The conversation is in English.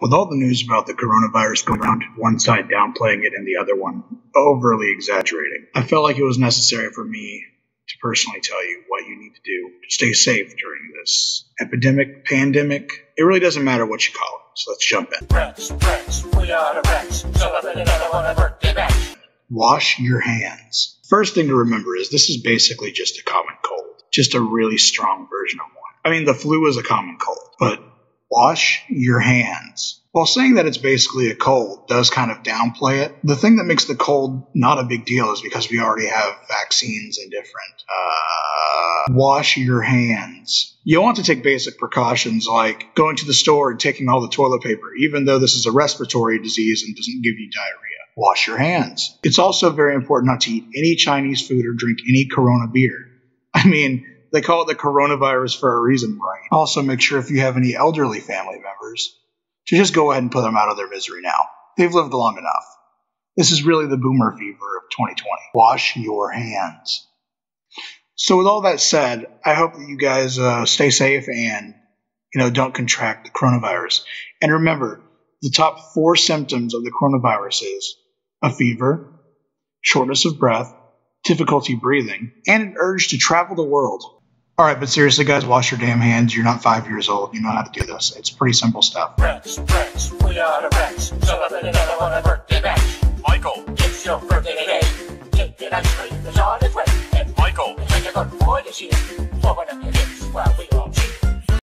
With all the news about the coronavirus going around, one side downplaying it and the other one overly exaggerating, I felt like it was necessary for me to personally tell you what you need to do to stay safe during this epidemic, pandemic. It really doesn't matter what you call it. So let's jump in. We are the friends. Celebrate another one of birthday bash. Wash your hands. First thing to remember is this is basically just a common cold, just a really strong version of one. I mean, the flu is a common cold, but wash your hands. While saying that it's basically a cold does kind of downplay it, the thing that makes the cold not a big deal is because we already have vaccines and different. Uh, wash your hands. You'll want to take basic precautions like going to the store and taking all the toilet paper, even though this is a respiratory disease and doesn't give you diarrhea. Wash your hands. It's also very important not to eat any Chinese food or drink any Corona beer. I mean, they call it the coronavirus for a reason, right? Also, make sure if you have any elderly family members to just go ahead and put them out of their misery now. They've lived long enough. This is really the boomer fever of 2020. Wash your hands. So, with all that said, I hope that you guys uh, stay safe and you know don't contract the coronavirus. And remember, the top four symptoms of the coronavirus is a fever, shortness of breath, difficulty breathing, and an urge to travel the world. All right, but seriously, guys, wash your damn hands. You're not five years old. You know how to do this. It's pretty simple stuff. Friends, friends, we are another one of birthday. Michael, It's your birthday today. It ice cream, on its way. And Michael, a good boy this year. Of your while we